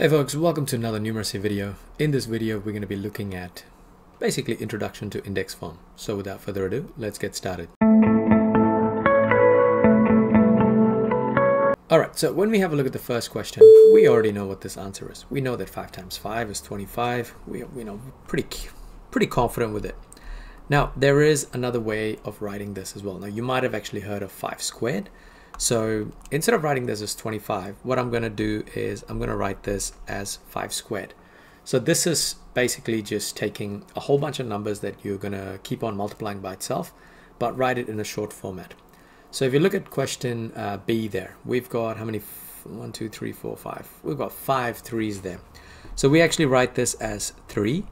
Hey folks, welcome to another numeracy video. In this video, we're going to be looking at basically introduction to index form. So without further ado, let's get started. Alright, so when we have a look at the first question, we already know what this answer is. We know that 5 times 5 is 25. We, we know pretty, pretty confident with it. Now, there is another way of writing this as well. Now, you might have actually heard of 5 squared. So instead of writing this as 25, what I'm going to do is I'm going to write this as 5 squared. So this is basically just taking a whole bunch of numbers that you're going to keep on multiplying by itself, but write it in a short format. So if you look at question uh, B there, we've got how many? One, two, three, four, five. We've got five threes there. So we actually write this as 3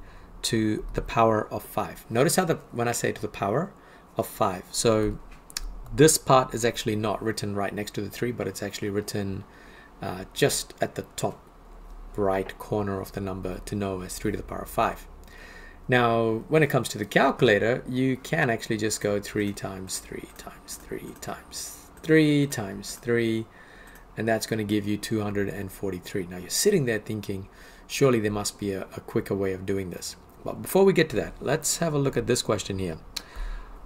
to the power of 5. Notice how the when I say to the power of 5. So this part is actually not written right next to the 3, but it's actually written uh, just at the top right corner of the number to know as 3 to the power of 5. Now, when it comes to the calculator, you can actually just go 3 times 3 times 3 times 3 times 3, and that's going to give you 243. Now, you're sitting there thinking, surely there must be a, a quicker way of doing this. But before we get to that, let's have a look at this question here.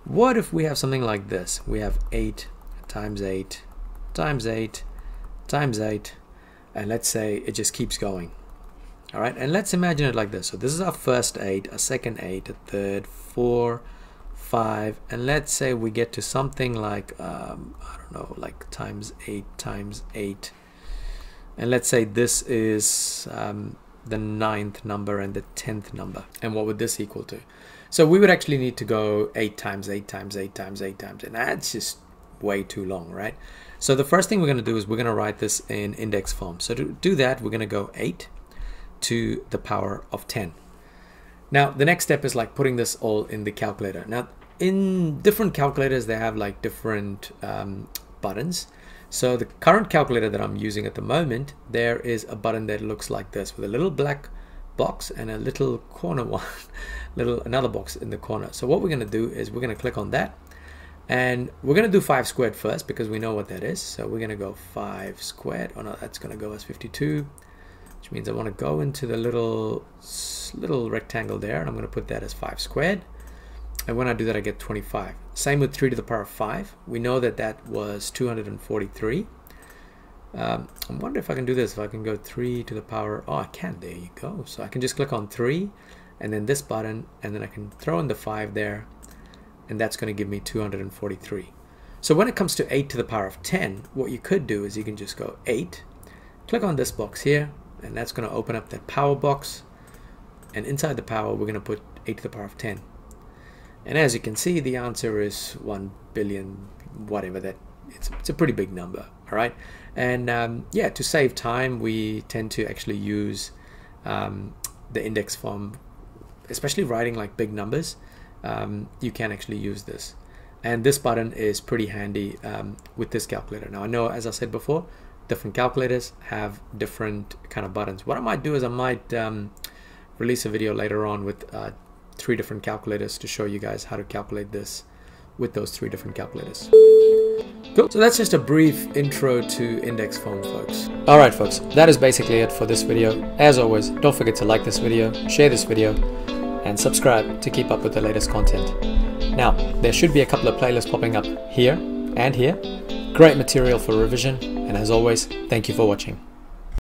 What if we have something like this? We have 8 times 8 times 8 times 8 and let's say it just keeps going. All right, and let's imagine it like this. So this is our first 8, a second 8, a third, 4, 5, and let's say we get to something like, um, I don't know, like times 8 times 8. And let's say this is um, the ninth number and the 10th number. And what would this equal to? So we would actually need to go 8 times 8 times 8 times 8 times, and that's just way too long, right? So the first thing we're going to do is we're going to write this in index form. So to do that, we're going to go 8 to the power of 10. Now, the next step is like putting this all in the calculator. Now, in different calculators, they have like different um, buttons. So the current calculator that I'm using at the moment, there is a button that looks like this with a little black box and a little corner one, little another box in the corner. So what we're going to do is we're going to click on that and we're going to do 5 squared first because we know what that is. So we're going to go 5 squared. Oh no, that's going to go as 52, which means I want to go into the little little rectangle there and I'm going to put that as 5 squared. And when I do that, I get 25. Same with 3 to the power of 5. We know that that was 243. Um, I wonder if I can do this, if I can go 3 to the power, oh I can, there you go. So I can just click on 3 and then this button and then I can throw in the 5 there and that's going to give me 243. So when it comes to 8 to the power of 10, what you could do is you can just go 8, click on this box here and that's going to open up that power box and inside the power we're going to put 8 to the power of 10. And as you can see the answer is 1 billion whatever that it's, it's a pretty big number all right? And um, yeah to save time we tend to actually use um, the index form especially writing like big numbers. Um, you can actually use this. And this button is pretty handy um, with this calculator. Now I know as I said before different calculators have different kind of buttons. What I might do is I might um, release a video later on with uh, three different calculators to show you guys how to calculate this with those three different calculators. Cool. So that's just a brief intro to index form, folks. Alright, folks, that is basically it for this video. As always, don't forget to like this video, share this video, and subscribe to keep up with the latest content. Now, there should be a couple of playlists popping up here and here. Great material for revision, and as always, thank you for watching.